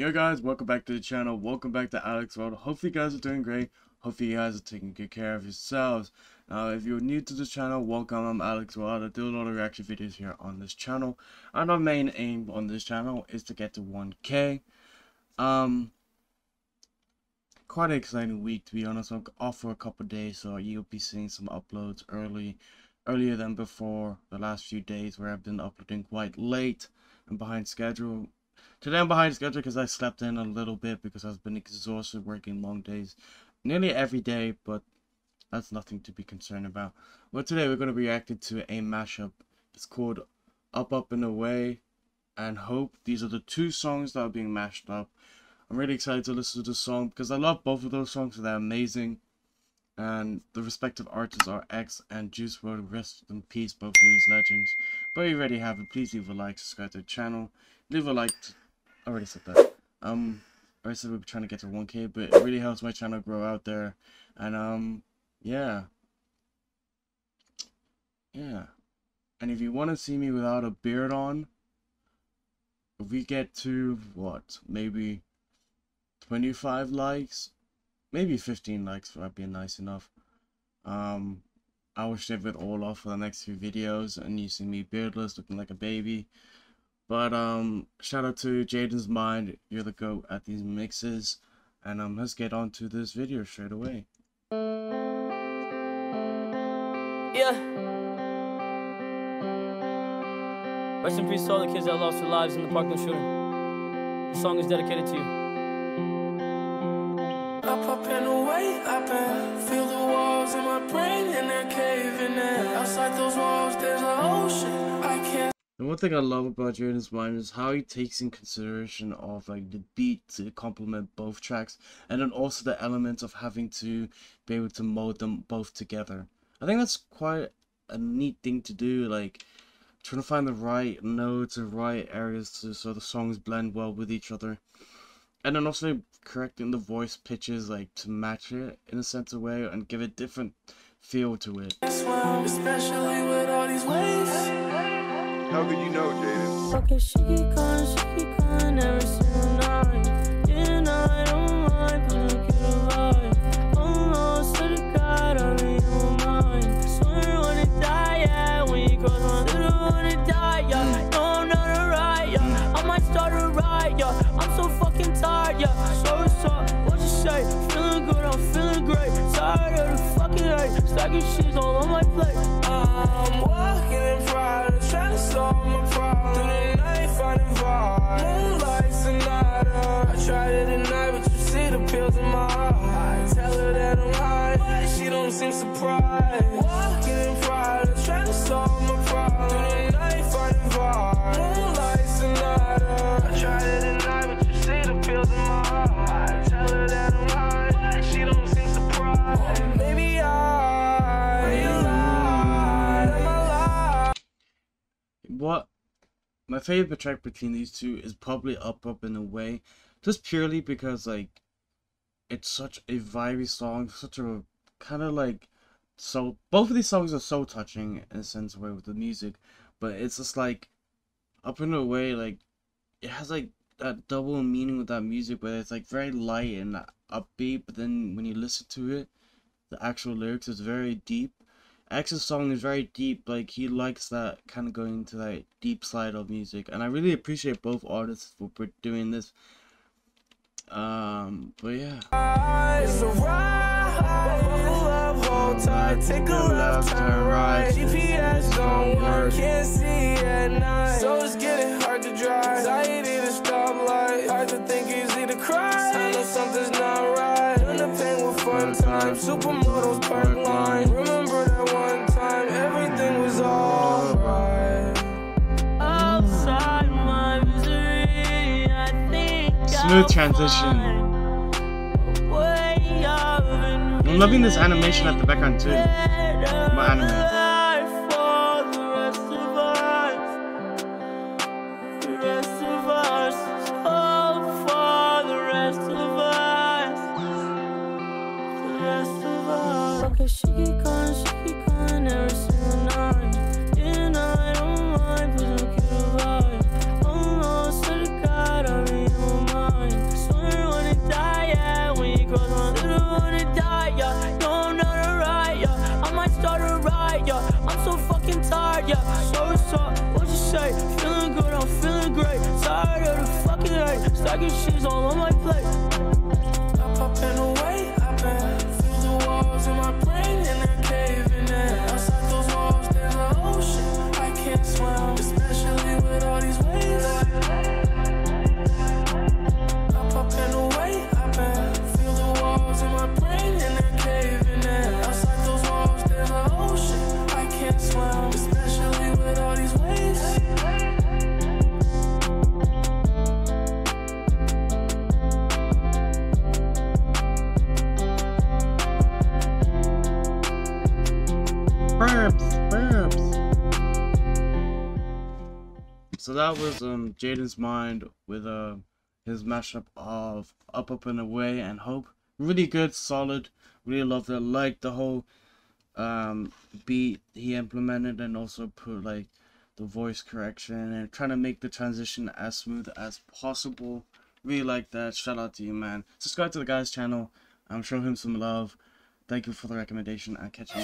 Yo guys, welcome back to the channel. Welcome back to Alex World. Hopefully you guys are doing great. Hopefully you guys are taking good care of yourselves. Now, if you're new to this channel, welcome. I'm Alex World. I do a lot of reaction videos here on this channel. And our main aim on this channel is to get to 1k. Um, quite an exciting week to be honest. I'm off for a couple days, so you'll be seeing some uploads early, earlier than before the last few days where I've been uploading quite late and behind schedule Today I'm behind schedule because I slept in a little bit because I've been exhausted working long days nearly every day, but that's nothing to be concerned about. But today we're going to be reacting to a mashup. It's called Up Up and Away and Hope. These are the two songs that are being mashed up. I'm really excited to listen to the song because I love both of those songs. They're amazing. And the respective artists are X and Juice WRLD. Rest in peace, both of these legends. But you already have it. Please leave a like, subscribe to the channel. Leave a like I already said that. Um, I said we are trying to get to 1k, but it really helps my channel grow out there. And, um, yeah. Yeah. And if you want to see me without a beard on, if we get to, what, maybe 25 likes, maybe 15 likes might be nice enough. Um, I will shave it all off for the next few videos, and you see me beardless, looking like a baby. But um, shout out to Jaden's Mind. You're the goat at these mixes. And um, let's get on to this video straight away. Yeah. Rest in peace to all the kids that lost their lives in the Parkland shooting. The song is dedicated to you. Up, up and away, up and feel the walls in my brain and they're caving in. Outside those walls, there's an ocean. And one thing I love about Jaden's Mind is how he takes in consideration of like the beat to complement both tracks and then also the element of having to be able to mold them both together. I think that's quite a neat thing to do, like trying to find the right notes and right areas to so the songs blend well with each other. And then also correcting the voice pitches like to match it in a sense of way and give a different feel to it. How could you know, Jaden? Okay, she keep calling, she keep calling every single night. Yeah, I don't mind, but look at the vibe. Oh no, swear to God, I'm in your mind. Swear I wanna die, yeah, when you cross my little wanna die, yeah. No, I'm not alright, yeah. I might start a riot, yeah. I'm so fucking tired, yeah. So up, what you say? Feeling good, I'm feeling great. Tired of the fucking hate. Stacking shit all on my plate. I'm walking solve my problem. Through the night, finding vibe. Moonlight sonata. I tried it at night, but you see the pills in my eyes. Tell her that I'm high, but she don't seem surprised. Walking in pride, I'm trying to solve my problem. What my favorite track between these two is probably Up Up and Away, just purely because like it's such a vibey song, such a kind of like so both of these songs are so touching in a sense way with the music, but it's just like Up and Away like it has like that double meaning with that music, where it's like very light and upbeat, but then when you listen to it, the actual lyrics is very deep X's song is very deep, like he likes that kind of going to that deep side of music, and I really appreciate both artists for doing this. Um, but yeah. Take a left turn right. GPS don't work, can't see at night. So it's getting hard to drive. Anxiety to stoplight. Hard to think, easy to cry. I know something's not right. When the pain with fun time. Supermodels park line. Smooth transition. I'm loving this animation at the background too. My anime. She she say. Feeling good, I'm feeling great. Tired of the fucking hate. Stacking shits all on my plate. Burps, burps. So that was um Jaden's mind with uh his mashup of Up Up and Away and Hope. Really good, solid. Really loved it. Like the whole um beat he implemented and also put like the voice correction and trying to make the transition as smooth as possible. Really like that. Shout out to you, man. Subscribe to the guy's channel. I'm show him some love. Thank you for the recommendation. I'll catch you.